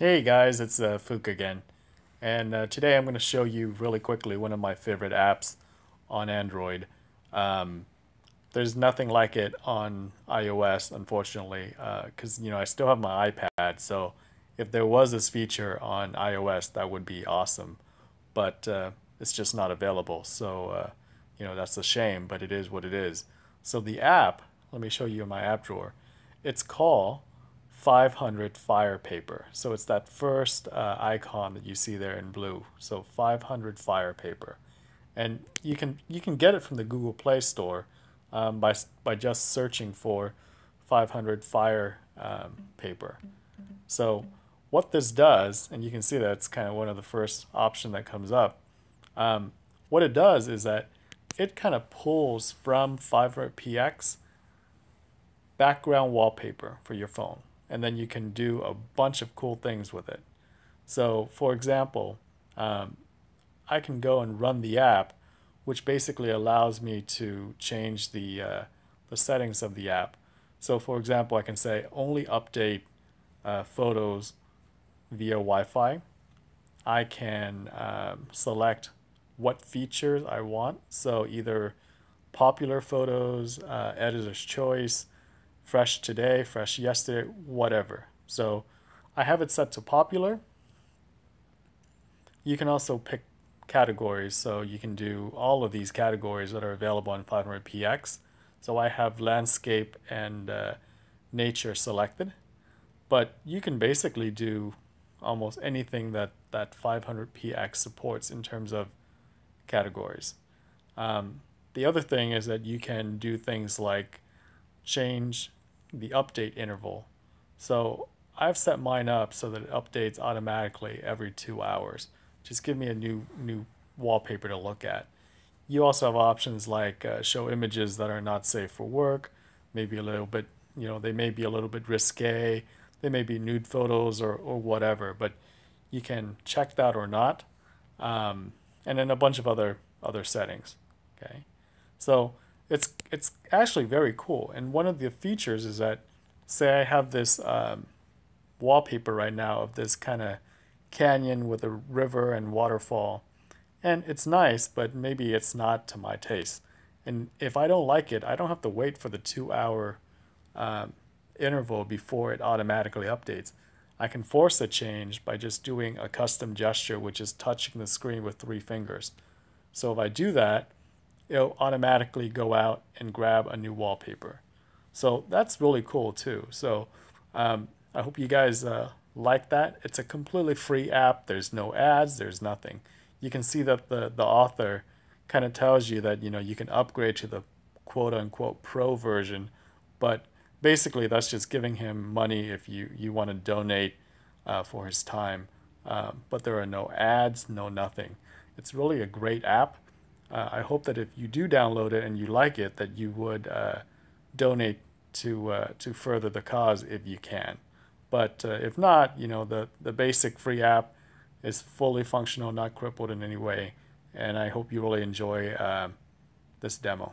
Hey guys, it's uh, Phuoc again. And uh, today I'm going to show you really quickly one of my favorite apps on Android. Um, there's nothing like it on iOS, unfortunately, because uh, you know I still have my iPad. So if there was this feature on iOS, that would be awesome. But uh, it's just not available. So uh, you know that's a shame, but it is what it is. So the app, let me show you in my app drawer. It's called 500 Firepaper. So it's that first uh, icon that you see there in blue. So 500 Firepaper. And you can you can get it from the Google Play Store um, by, by just searching for 500 fire um, paper. So what this does, and you can see that's kind of one of the first option that comes up. Um, what it does is that it kind of pulls from 500px background wallpaper for your phone and then you can do a bunch of cool things with it. So, for example, um, I can go and run the app, which basically allows me to change the, uh, the settings of the app. So, for example, I can say only update uh, photos via Wi Fi. I can um, select what features I want. So, either popular photos, uh, editor's choice, fresh today, fresh yesterday, whatever. So I have it set to popular. You can also pick categories, so you can do all of these categories that are available on 500px. So I have landscape and uh, nature selected, but you can basically do almost anything that, that 500px supports in terms of categories. Um, the other thing is that you can do things like change the update interval. So I've set mine up so that it updates automatically every two hours. Just give me a new new wallpaper to look at. You also have options like uh, show images that are not safe for work, maybe a little bit, you know, they may be a little bit risque, they may be nude photos or, or whatever, but you can check that or not. Um, and then a bunch of other other settings. Okay, so it's it's actually very cool. And one of the features is that, say I have this um, wallpaper right now of this kind of canyon with a river and waterfall, and it's nice, but maybe it's not to my taste. And if I don't like it, I don't have to wait for the two-hour um, interval before it automatically updates. I can force a change by just doing a custom gesture, which is touching the screen with three fingers. So if I do that, it'll automatically go out and grab a new wallpaper. So that's really cool too. So um, I hope you guys uh, like that. It's a completely free app. There's no ads. There's nothing. You can see that the, the author kind of tells you that you know you can upgrade to the quote unquote pro version, but basically that's just giving him money if you you want to donate uh, for his time. Um, but there are no ads, no nothing. It's really a great app uh, I hope that if you do download it and you like it, that you would uh, donate to uh, to further the cause if you can. But uh, if not, you know the the basic free app is fully functional, not crippled in any way, and I hope you really enjoy uh, this demo.